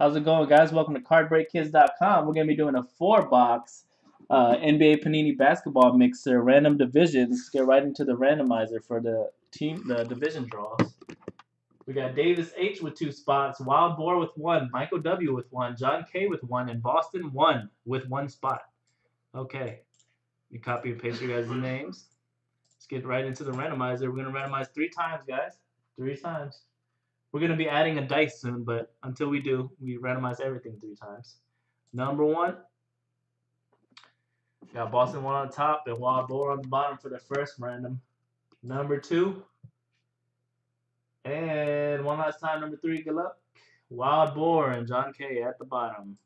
How's it going, guys? Welcome to CardBreakKids.com. We're going to be doing a four-box uh, NBA Panini Basketball Mixer random divisions. Let's get right into the randomizer for the team, the division draws. We got Davis H with two spots, Wild Boar with one, Michael W with one, John K with one, and Boston one with one spot. Okay, you copy and paste your guys' names. Let's get right into the randomizer. We're going to randomize three times, guys. Three times. We're going to be adding a dice soon, but until we do, we randomize everything three times. Number one, got Boston one on top and Wild Boar on the bottom for the first random. Number two, and one last time, number three, good luck. Wild Boar and John K at the bottom.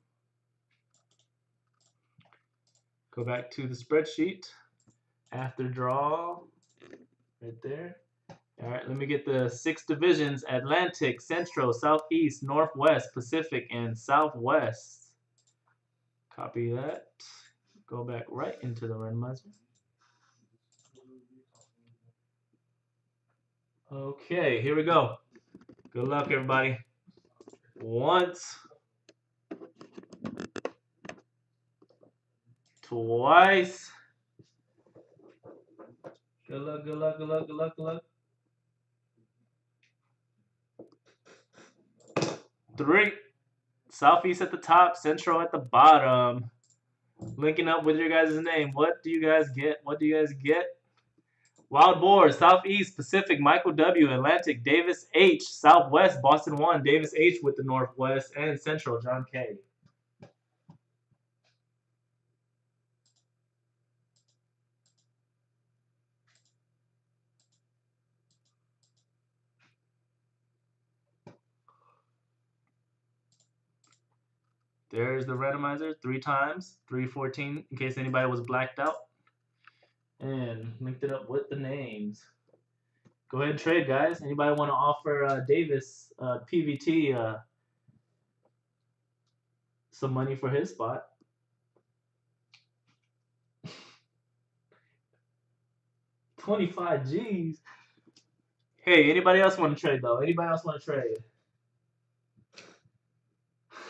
Go back to the spreadsheet. After draw, right there. All right, let me get the six divisions Atlantic, Central, Southeast, Northwest, Pacific, and Southwest. Copy that. Go back right into the randomizer. Okay, here we go. Good luck, everybody. Once. Twice. Good luck, good luck, good luck, good luck, good luck. Three. Southeast at the top, Central at the bottom. Linking up with your guys' name. What do you guys get? What do you guys get? Wild Boar, Southeast, Pacific, Michael W, Atlantic, Davis H, Southwest, Boston 1, Davis H with the Northwest, and Central, John K. There's the randomizer three times, 314, in case anybody was blacked out. And linked it up with the names. Go ahead and trade, guys. Anybody want to offer uh, Davis uh, PVT uh, some money for his spot? Twenty-five G's. Hey, anybody else want to trade though? Anybody else want to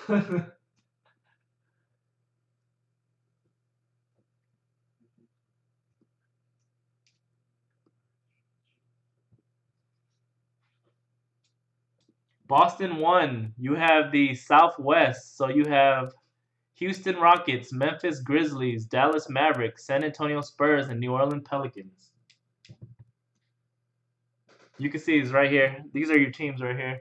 trade? Boston one. You have the Southwest. So you have Houston Rockets, Memphis Grizzlies, Dallas Mavericks, San Antonio Spurs, and New Orleans Pelicans. You can see it's right here. These are your teams right here.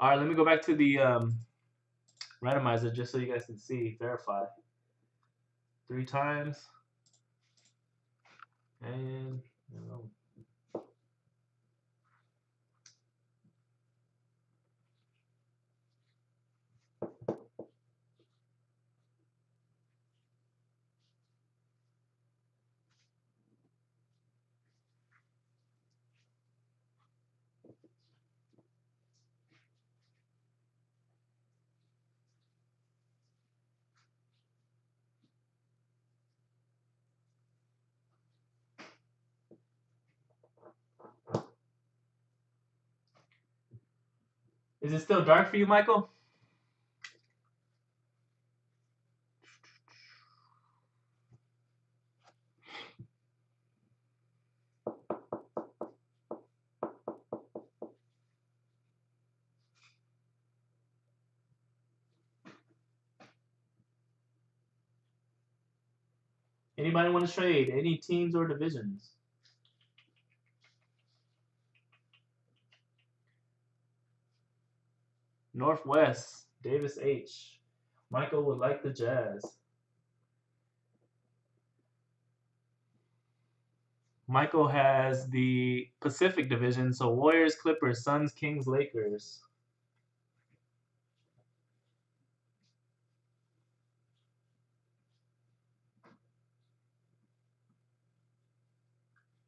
All right, let me go back to the um, randomizer just so you guys can see, verify. Three times. And, you know, Is it still dark for you, Michael? Anybody want to trade? Any teams or divisions? Northwest, Davis H. Michael would like the Jazz. Michael has the Pacific Division, so Warriors, Clippers, Suns, Kings, Lakers.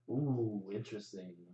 Ooh, interesting.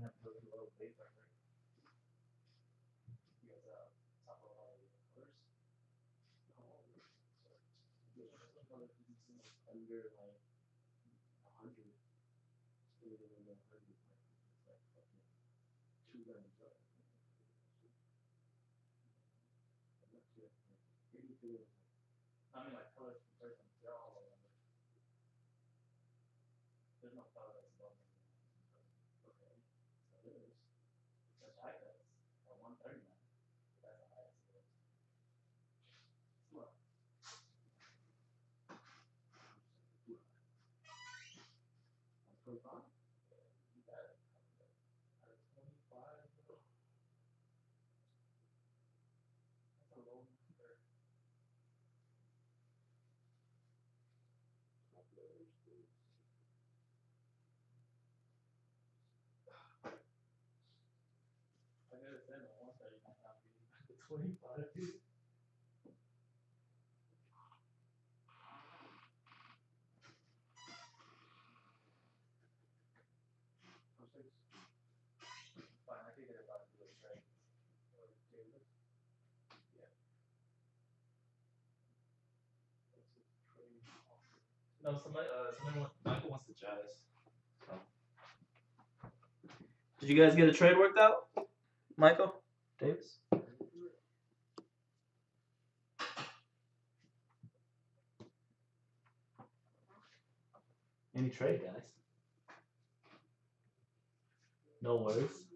have to go to a little base right there. You guys, uh, talk about all the colors. Under like a hundred. Maybe a hundred, like, it's like fucking two grams up. Maybe two, I mean, like colors comparison, they're 25. No, somebody, uh, somebody wants, Michael wants the Jazz. So. Did you guys get a trade worked out, Michael Davis? Trade, guys? No worries.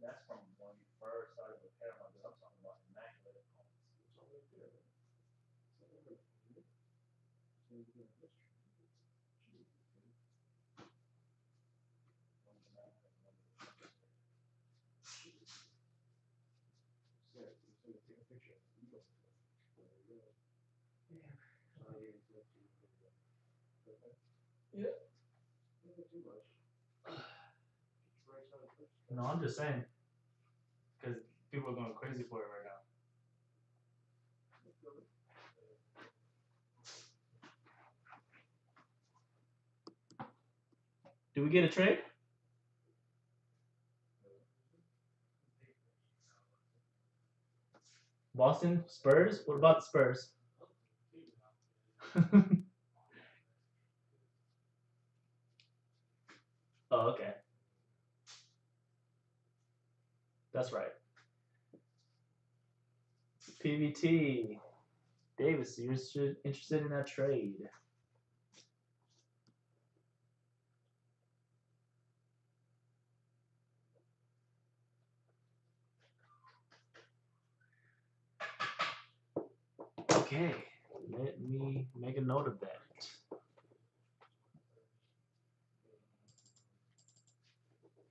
That's from when we first started with Paramount, because I'm talking about immaculate homes. it's all right there. It's all over. So we're gonna miss you. When the man had one of the- Set, it's gonna take a picture. You go. There you go. Yeah. Sorry, it's not too good. But that- Yeah. Not too much. Just right side of it. No, I'm just saying, because people are going crazy for it right now. Do we get a trade? Boston Spurs? What about the Spurs? oh, okay. That's right. PVT. Davis, you're interested interested in that trade. Okay, let me make a note of that.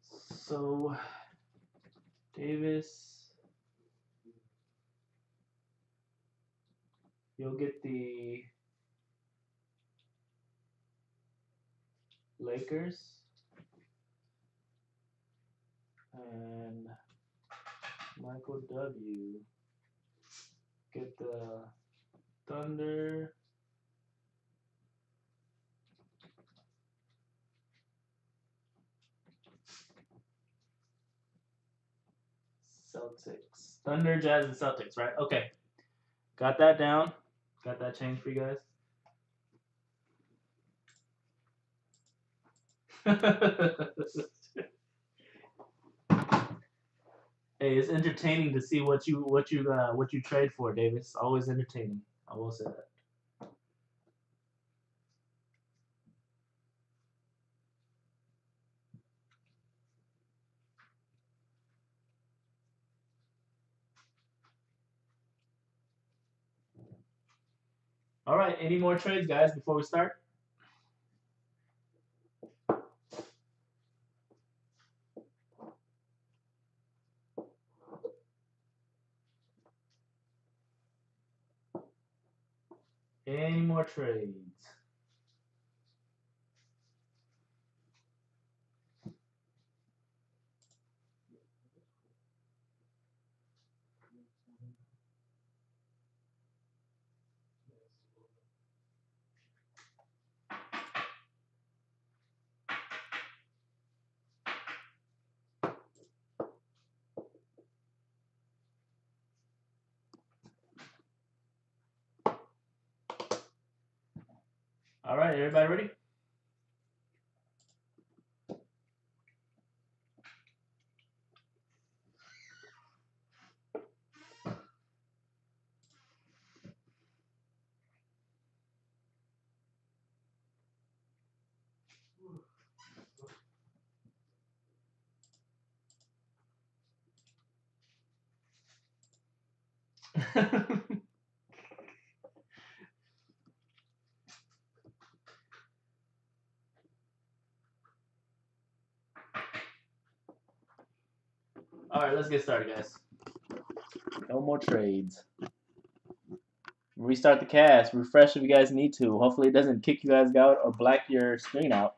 So, Davis, you'll get the Lakers and Michael W. Get the Thunder. Celtics. Thunder, Jazz, and Celtics, right? Okay. Got that down. Got that changed for you guys. hey, it's entertaining to see what you what you uh, what you trade for, Davis. Always entertaining. I will say that. All right, any more trades, guys, before we start? Any more trades? All right, everybody ready? All right, let's get started, guys. No more trades. Restart the cast. Refresh if you guys need to. Hopefully, it doesn't kick you guys out or black your screen out.